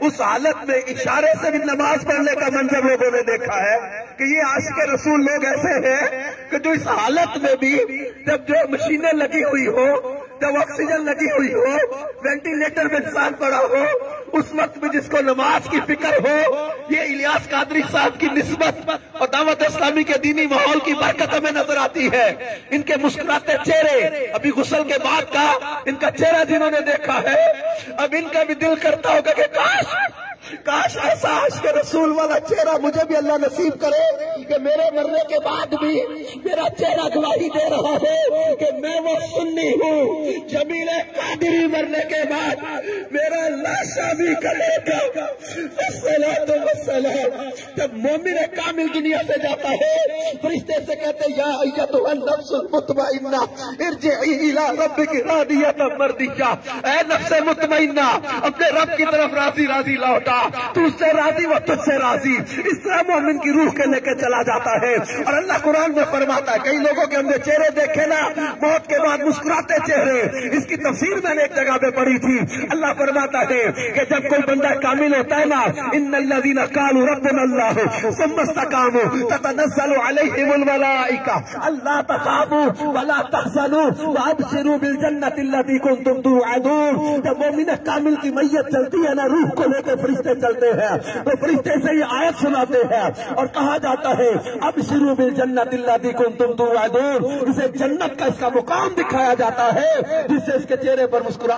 اس حالت میں اشارے سے بھی نماز پڑھنے کا منظر لوگوں نے دیکھا ہے کہ یہ عاشق رسول لوگ ایسے ہیں کہ جو اس حالت میں بھی جب جو مشینیں لگی ہوئی ہو، جب آکسیجن لگی ہوئی ہو، وینٹیلیٹر میں انسان پڑا ہو، اس وقت میں جس کو نماز کی فکر ہو، یہ الیاس قادری صاحب کی نسبت اور اسلامی کے دینی ماحول کی برکت ہمیں نظر آتی ہے۔ ان کے مسکراتے چہرے، ابھی غسل کے بعد کا ان کا چہرہ جنہوں نے دیکھا ہے، اب ان کا بھی دل کرتا ہوگا کہ کاش کاش ایسا عشق رسول والا چہرہ مجھے بھی اللہ نصیب کرے کہ میرے مرنے کے بعد بھی میرا چہرہ گواہی دے رہا ہے قادری مرنے کے بعد میرا لاشا بھی کرے گا۔ السلام والسلام۔ جب مومن کامل دنیا سے جاتا ہے فرشتے سے کہتے یا ایتها النفس المطمئنہ ارجعی الى ربک راضیتا مردیہ۔ اے نفس مطمئنہ، اپنے رب کی طرف راضی راضی لوٹا۔ تو اس سے راضی وہ تجھ سے راضی۔ اس طرح مومن کی روح کے لے کے چلا جاتا ہے۔ اور اللہ قرآن میں فرماتا ہے، کئی لوگوں کے ہم نے چہرے دیکھے نا، موت کے بعد مسکراتے چہرے۔ اس کی تفسیر میں نے ایک جگہ پہ پڑھی تھی۔ اللہ فرماتا ہے کہ جب کوئی بندہ کامل ہوتا ہے نا، ان الذین قالوا ربنا اللہ ثم استقاموا، تتنزل علیہم الملائکہ اللہ تخافوا ولا تحزنوا وابشروا بالجنۃ التي كنتم توعدون. جب مومن کامل کی میت چلتی ہے نا روح کو لے کے فرشتے چلتے ہیں تو فرشتے سے یہ آیت سناتے ہیں اور کہا جاتا ہے اب شروع میں جنت اللہ دی کن تم اسے جنت کا اس کا مقام دکھایا جاتا ہے، جس سے اس کے چہرے پر مسکرا